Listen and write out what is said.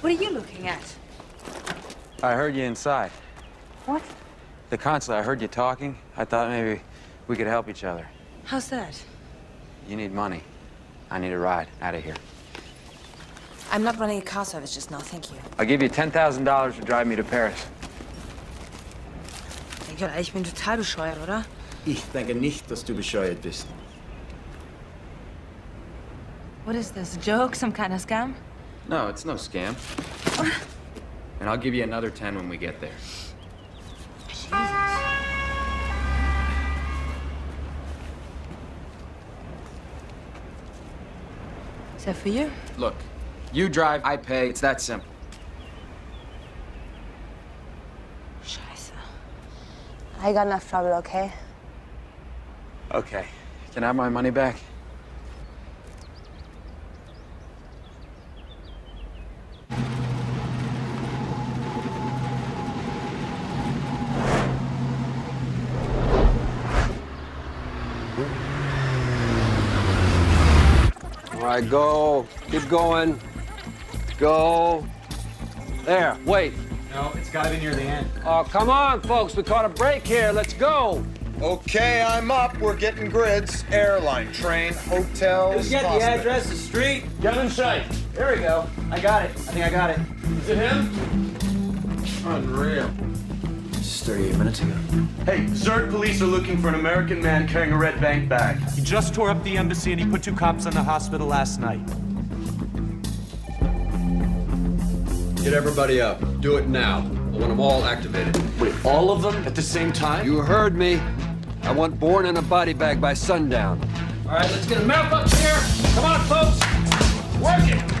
What are you looking at? I heard you inside. What? The consulate, I heard you talking. I thought maybe we could help each other. How's that? You need money. I need a ride out of here. I'm not running a car service just now, thank you. I'll give you $10,000 to drive me to Paris. Denk doch, ich bin total bescheuert, oder? Ich denke nicht, dass du bescheuert bist. What is this, a joke? Some kind of scam? No, it's no scam. and I'll give you another 10 when we get there. Jesus. Is that for you? Look, you drive, I pay. It's that simple. Scheiße. I got enough trouble, okay? Okay. Can I have my money back? All right, go. Keep going. Go. There, wait. No, it's gotta be near the end. Oh, come on, folks. We caught a break here. Let's go. Okay, I'm up. We're getting grids. Airline, train, hotels. Just get the address, the street. Get in sight. There we go. I got it. I think I got it. Is it him? Unreal. This is 38 minutes ago. Hey, Zurich police are looking for an American man carrying a red bank bag. He just tore up the embassy and he put two cops in the hospital last night. Get everybody up. Do it now. I want them all activated. Wait, all of them at the same time? You heard me. I want Bourne in a body bag by sundown. All right, let's get a map up here. Come on, folks. Work it.